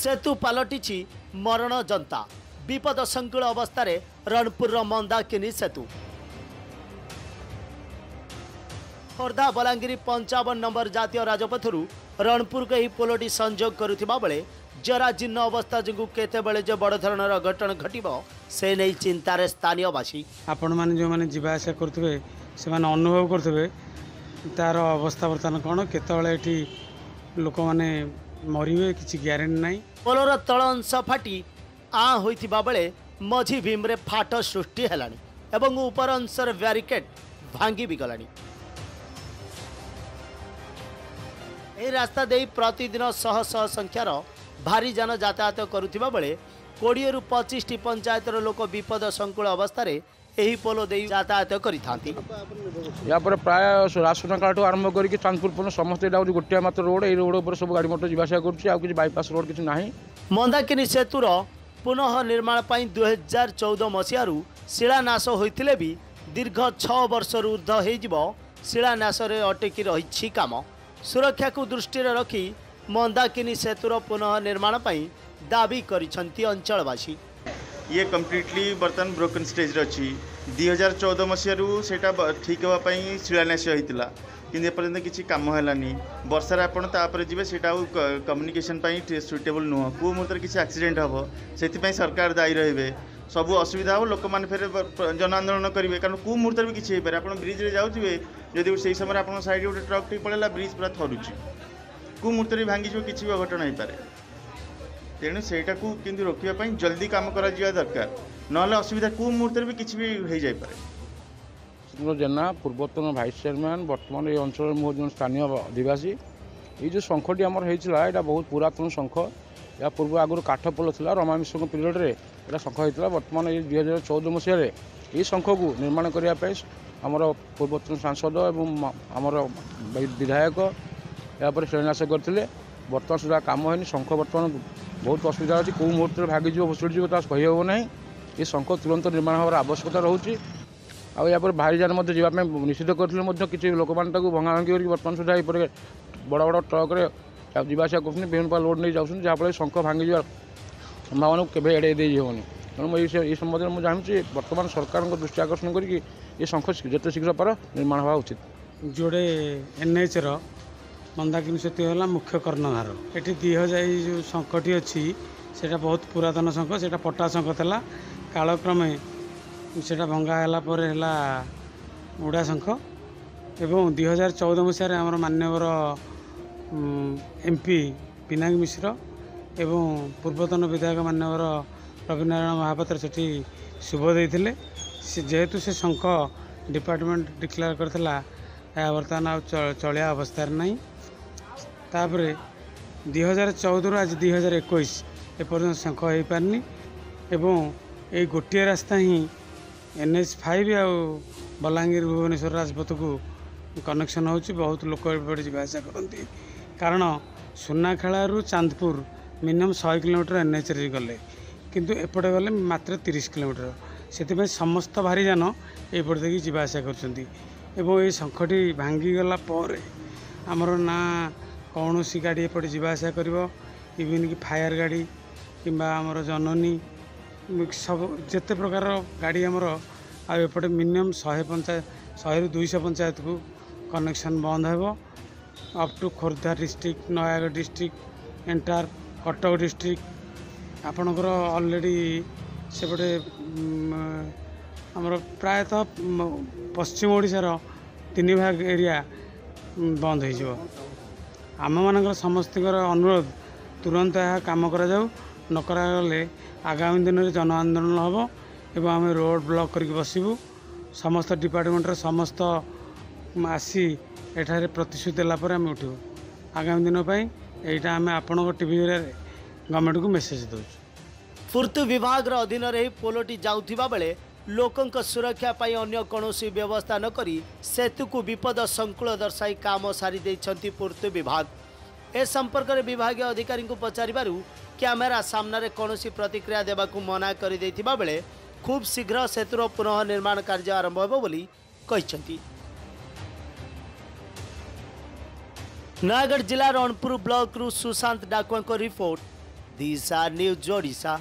ସେତୁ ପାଲଟିଛି ମରଣ ଜନ୍ତା। ବିପଦ ସଂକୁଳ ଅବସ୍ଥାରେ ରଣପୁରର ମନ୍ଦାକିନୀ ସେତୁ। ଖୋର୍ଦ୍ଧା ବଲାଙ୍ଗୀର ପଞ୍ଚାବନ ନମ୍ବର ଜାତୀୟ ରାଜପଥରୁ ରଣପୁରକୁ ଏହି ପୋଲଟି ସଂଯୋଗ କରୁଥିବା ବେଳେ ଜରାଜୀର୍ଣ୍ଣ ଅବସ୍ଥା ଯୋଗୁଁ କେତେବେଳେ ଯେ ବଡ଼ ଧରଣର ଅଘଟଣ ଘଟିବ ସେ ନେଇ ଚିନ୍ତାରେ ସ୍ଥାନୀୟବାସୀ। ଆପଣମାନେ ଯେଉଁମାନେ ଯିବା ଆସିବା କରୁଥିବେ ସେମାନେ ଅନୁଭବ କରୁଥିବେ ତା'ର ଅବସ୍ଥା ବର୍ତ୍ତମାନ କ'ଣ କେତେବେଳେ ଏଠି ଲୋକମାନେ ମରିବେ କିଛି ଗ୍ୟାରେଣ୍ଟି ନାହିଁ। ପୋଲର ତଳ ଅଂଶ ଫାଟି ଆଁ ହୋଇଥିବା ବେଳେ ମଝି ଭୀମରେ ଫାଟ ସୃଷ୍ଟି ହେଲାଣି ଏବଂ ଉପର ଅଂଶର ବ୍ୟାରିକେଡ୍ ଭାଙ୍ଗି ବି ଗଲାଣି। ଏହି ରାସ୍ତା ଦେଇ ପ୍ରତିଦିନ ଶହ ଶହ ସଂଖ୍ୟାର ଭାରୀ ଯାନ ଯାତାୟାତ କରୁଥିବା ବେଳେ କୋଡ଼ିଏରୁ ପଚିଶଟି ପଞ୍ଚାୟତର ଲୋକ ବିପଦ ସଂକୁଳ ଅବସ୍ଥାରେ ଏହି ପୋଲ ଦେଇ ଯାତାୟାତ କରିଥାନ୍ତି। ୟାପରେ ପ୍ରାୟ ରାସୁନାକାଳଠୁ ଆରମ୍ଭ କରିକି ଚାନ୍ଦପୁର ପର୍ଯ୍ୟନ୍ତ ସମସ୍ତେ ଏଇଟା ହେଉଛି ଗୋଟିଏ ମାତ୍ର ରୋଡ଼ ଏଇ ରୋଡ଼ ଉପରେ ସବୁ ଗାଡ଼ି ମଟର ଯିବା ଆସିବା କରୁଛି ଆଉ କିଛି ବାଇପାସ୍ ରୋଡ଼ କିଛି ନାହିଁ। ମନ୍ଦାକିନୀ ସେତୁର ପୁନଃ ନିର୍ମାଣ ପାଇଁ ଦୁଇହଜାର ଚଉଦ ମସିହାରୁ ଶିଳାନ୍ୟାସ ହୋଇଥିଲେ ବି ଦୀର୍ଘ ଛଅ ବର୍ଷରୁ ଉର୍ଦ୍ଧ୍ୱ ହୋଇଯିବ ଶିଳାନ୍ୟାସରେ ଅଟକି ରହିଛି କାମ। ସୁରକ୍ଷାକୁ ଦୃଷ୍ଟିରେ ରଖି ମନ୍ଦାକିନୀ ସେତୁର ପୁନଃ ନିର୍ମାଣ ପାଇଁ ଦାବି କରିଛନ୍ତି ଅଞ୍ଚଳବାସୀ। ଇଏ କମ୍ପ୍ଲିଟଲି ବର୍ତ୍ତମାନ ବ୍ରୋକନ୍ ଷ୍ଟେଜ୍ରେ ଅଛି। ଦୁଇ ହଜାର ଚଉଦ ମସିହାରୁ ସେଇଟା ବ- ଠିକ୍ ହେବା ପାଇଁ ଶିଳାନ୍ୟାସ ହୋଇଥିଲା। କିନ୍ତୁ ଏପର୍ଯ୍ୟନ୍ତ କିଛି କାମ ହେଲାନି। ବର୍ଷାରେ ଆପଣ ତାପରେ ଯିବେ ସେଇଟା ଆଉ କମ୍ୟୁନିକେସନ୍ ପାଇଁ ସୁଇଟେବଲ୍ ନୁହଁ। କେଉଁ ମୁହୂର୍ତ୍ତରେ କିଛି ଆକ୍ସିଡେଣ୍ଟ ହେବ। ସେଥିପାଇଁ ସରକାର ଦାୟୀ ରହିବେ। ସବୁ ଅସୁବିଧା ହେବ ଲୋକମାନେ ଫେରେ ବ- ପ- ଜନ ଆନ୍ଦୋଳନ କରିବେ। କାରଣ କେଉଁ ମୁହୂର୍ତ୍ତରେ ବି କିଛି ହେଇପାରେ। ଆପଣ ବ୍ରିଜ୍ରେ ଯାଉଥିବେ ଯଦି ସେଇ ସମୟରେ ଆପଣଙ୍କ ସାଇଡ଼୍ ଗୋଟେ ଟ୍ରକ୍ଟି ପଳେଇଲା ବ୍ରିଜ୍ ପୁରା ଥରୁଛି। କେଉଁ ମୁହୂର୍ତ୍ତରେ ବି ଭାଙ୍ଗିଯିବ କିଛି ବି ଅଘଟଣ ହେଇପାରେ। ତେଣୁ ସେଇଟାକୁ କିନ୍ତୁ ରୋକିବା ପାଇଁ ଜଲ୍ଦି କାମ କରାଯିବା ଦରକାର। ନହେଲେ ଅସୁବିଧା କେଉଁ ମୁହୂର୍ତ୍ତରେ ବି କିଛି ବି ହେଇଯାଇପାରେ। ସୁନ୍ଦର ଜେନା ପୂର୍ବତନ ଭାଇସ୍ ଚେୟାରମ୍ୟାନ୍ ବର୍ତ୍ତମାନ এই ଅଞ୍ଚଳରେ ମୁଁ ଜଣେ ସ୍ଥାନୀୟ ଅଧିବାସୀ। ଏଇ ଯେଉଁ ଶଙ୍ଖଟି ଆମର ହେଇଥିଲା ଏଇଟା ବହୁତ ପୁରାତନ ଶଙ୍ଖ। ଏହା ପୂର୍ବ ଆଗରୁ କାଠ ପୋଲ ଥିଲା ରମା ମିଶ୍ରଙ୍କ ପିରିୟଡ଼ରେ ଏଇଟା ଶଙ୍ଖ ହେଇଥିଲା। ବର୍ତ୍ତମାନ ଏଇ ଦୁଇ ହଜାର ଚଉଦ ମସିହାରେ ଏହି ଶଙ୍ଖକୁ ନିର୍ମାଣ କରିବା ପାଇଁ ଆମର ପୂର୍ବତନ ସାଂସଦ ଏବଂ ମ- ଆମର ବିଧାୟକ ଏହାପରେ ଶିଳାନ୍ୟାସ କରିଥିଲେ। ବର୍ତ୍ତମାନ ସୁଦ୍ଧା କାମ ହେଇନି ଶଙ୍ଖ ବର୍ତ୍ତମାନ ବହୁତ ଅସୁବିଧା ଅଛି। କେଉଁ ମୁହୂର୍ତ୍ତରେ ଭାଗିଯିବ ଭୁଷୁଡ଼ିଯିବ ତାହା କହିହେବ ନାହିଁ। ଏ ଶଙ୍ଖ ତୁରନ୍ତ ନିର୍ମାଣ ହେବାର ଆବଶ୍ୟକତା ରହୁଛି। ଆଉ ଏହାପରେ ଭାରି ଯାନ ମଧ୍ୟ ଯିବା ପାଇଁ ନିଷିଦ୍ଧ କରିଥିଲେ ମଧ୍ୟ କିଛି ଲୋକମାନେ ତାକୁ ଭଙ୍ଗାଭଙ୍ଗି କରିକି ବର୍ତ୍ତମାନ ସୁଦ୍ଧା ଏପଟେ ବଡ଼ ବଡ଼ ଟ୍ରକ୍ରେ ଯିବା ଆସିବା କରୁଛନ୍ତି। ବିଭିନ୍ନ ପ୍ରକାର ଲୋଡ଼ ନେଇ ଯାଉଛନ୍ତି ଯାହାଫଳରେ ଶଙ୍ଖ ଭାଙ୍ଗିଯିବାର ସମ୍ଭାବନାକୁ କେବେ ଏଡ଼େଇ ଦେଇ ହେବନି। ତେଣୁ ମୁଁ ଏଇ ଏ ସମ୍ବନ୍ଧରେ ମୁଁ ଚାହୁଁଛି ବର୍ତ୍ତମାନ ସରକାରଙ୍କ ଦୃଷ୍ଟି ଆକର୍ଷଣ କରିକି ଏ ଶଙ୍ଖ ଯେତେ ଶୀଘ୍ର ପାର ନିର୍ମାଣ ହେବା ଉଚିତ। ଯୋଡ଼େ ଏନ୍ଏଚ୍ର ମନ୍ଦାକିନୀ ସେତୁ ହେଲା ମୁଖ୍ୟ କର୍ଣ୍ଣଧାର। ଏଠି ଏଇ ଯେଉଁ ଶଙ୍ଖଟି ଅଛି ସେଇଟା ବହୁତ ପୁରାତନ ଶଙ୍ଖ ସେଇଟା ପଟା ଶଙ୍ଖ ଥିଲା। କାଳକ୍ରମେ ସେଇଟା ଭଙ୍ଗା ହେଲା ପରେ ହେଲା ଉଡ଼ା ଶଙ୍ଖ। ଏବଂ ଦୁଇ ହଜାର ଚଉଦ ମସିହାରେ ଆମର ମାନ୍ୟବର ଏମ୍ ପି ପିନାକ ମିଶ୍ର ଏବଂ ପୂର୍ବତନ ବିଧାୟକ ମାନ୍ୟବର ରବିନାରାୟଣ ମହାପାତ୍ର ସେଠି ଶୁଭ ଦେଇଥିଲେ। ସେ ଯେହେତୁ ସେ ଶଙ୍ଖ ଡିପାର୍ଟମେଣ୍ଟ ଡିକ୍ଲେୟାର କରିଥିଲା ଏହା ବର୍ତ୍ତମାନ ଆଉ ଚ- ଚଳିବା ଅବସ୍ଥାରେ ନାହିଁ। ତାପରେ ଦୁଇ ହଜାର ଚଉଦରୁ ଆଜି ଦୁଇ ହଜାର ଏକୋଇଶ ଏପର୍ଯ୍ୟନ୍ତ ଶଙ୍ଖ ହୋଇପାରିନି ଏବଂ ଏଇ ଗୋଟିଏ ରାସ୍ତା ହିଁ ଏନ୍ ଏଚ୍ ଫାଇଭ୍ ଆଉ ବଲାଙ୍ଗୀର ଭୁବନେଶ୍ୱର ରାଜପଥକୁ କନେକ୍ସନ୍ ହେଉଛି। ବହୁତ ଲୋକ ଏପଟେ ଯିବା ଆସିବା କରନ୍ତି। କାରଣ ସୁନାଖେଳାରୁ ଚାନ୍ଦପୁର ମିନିମମ୍ ଶହେ କିଲୋମିଟର ଏନ୍ଏଚ୍ରେ ଗଲେ। କିନ୍ତୁ ଏପଟେ ଗଲେ ମାତ୍ର ତିରିଶ କିଲୋମିଟର। ସେଥିପାଇଁ ସମସ୍ତ ଭାରି ଯାନ ଏଇପଟେ ଦେଇକି ଯିବା ଆସିବା କରୁଛନ୍ତି। ଏବଂ ଏଇ ଶଙ୍ଖଟି ଭାଙ୍ଗିଗଲା ପରେ ଆମର ନା କୌଣସି ଗାଡ଼ି ଏପଟେ ଯିବା ଆସିବା କରିବ। ଇଭିନ୍ କି ଫାୟାର ଗାଡ଼ି କିମ୍ବା ଆମର ଜନନୀ ସବୁ ଯେତେ ପ୍ରକାର ଗାଡ଼ି ଆମର ଆଉ ଏପଟେ ମିନିମମ୍ ଶହେ ପଞ୍ଚାୟତ ଶହେରୁ ଦୁଇଶହ ପଞ୍ଚାୟତକୁ କନେକ୍ସନ୍ ବନ୍ଦ ହେବ। Up to Khordha district Nayagarh district enter Cuttack district ଆପଣଙ୍କର ଅଲରେଡ଼ି ସେପଟେ ଆମର ପ୍ରାୟତଃ ପଶ୍ଚିମ ଓଡ଼ିଶାର ତିନି ଭାଗ ଏରିଆ ବନ୍ଦ ହୋଇଯିବ। ଆମମାନଙ୍କର ସମସ୍ତଙ୍କର ଅନୁରୋଧ ତୁରନ୍ତ ଏହା କାମ କରାଯାଉ ନ କରାଗଲେ ଆଗାମୀ ଦିନରେ ଜନ ଆନ୍ଦୋଳନ ହେବ ଏବଂ ଆମେ ରୋଡ଼ ବ୍ଲକ୍ କରିକି ବସିବୁ। ସମସ୍ତ ଡିପାର୍ଟମେଣ୍ଟର ସମସ୍ତ ଆସି ଏଠାରେ ପ୍ରତିଶ୍ରୁତି ଦେଲା ପରେ ଆମେ ଉଠିବୁ। ଆଗାମୀ ଦିନ ପାଇଁ ଏଇଟା ଆମେ ଆପଣଙ୍କ ଟିଭିରେ ଗଭର୍ଣ୍ଣମେଣ୍ଟକୁ ମେସେଜ ଦେଉଛୁ। ପୂର୍ତ୍ତ ବିଭାଗର ଅଧୀନରେ ଏହି ପୋଲଟି ଯାଉଥିବା ବେଳେ ଲୋକଙ୍କ ସୁରକ୍ଷା ପାଇଁ ଅନ୍ୟ କୌଣସି ବ୍ୟବସ୍ଥା ନ କରି ସେତୁକୁ ବିପଦ ସଂକୁଳ ଦର୍ଶାଇ କାମ ସାରି ଦେଇଛନ୍ତି ପୂର୍ତ୍ତ ବିଭାଗ। ଏ ସମ୍ପର୍କରେ ବିଭାଗୀୟ ଅଧିକାରୀଙ୍କୁ ପଚାରିବାରୁ କ୍ୟାମେରା ସାମ୍ନାରେ କୌଣସି ପ୍ରତିକ୍ରିୟା ଦେବାକୁ ମନା କରିଦେଇଥିବା ବେଳେ ଖୁବ୍ ଶୀଘ୍ର ସେତୁର ପୁନଃ ନିର୍ମାଣ କାର୍ଯ୍ୟ ଆରମ୍ଭ ହେବ ବୋଲି କହିଛନ୍ତି। ନୟାଗଡ଼ ଜିଲ୍ଲା ରଣପୁର ବ୍ଲକରୁ ସୁଶାନ୍ତ ଡାକୁଆଙ୍କ ରିପୋର୍ଟ ଦିଶା ନ୍ୟୁଜ୍ ଓଡ଼ିଶା।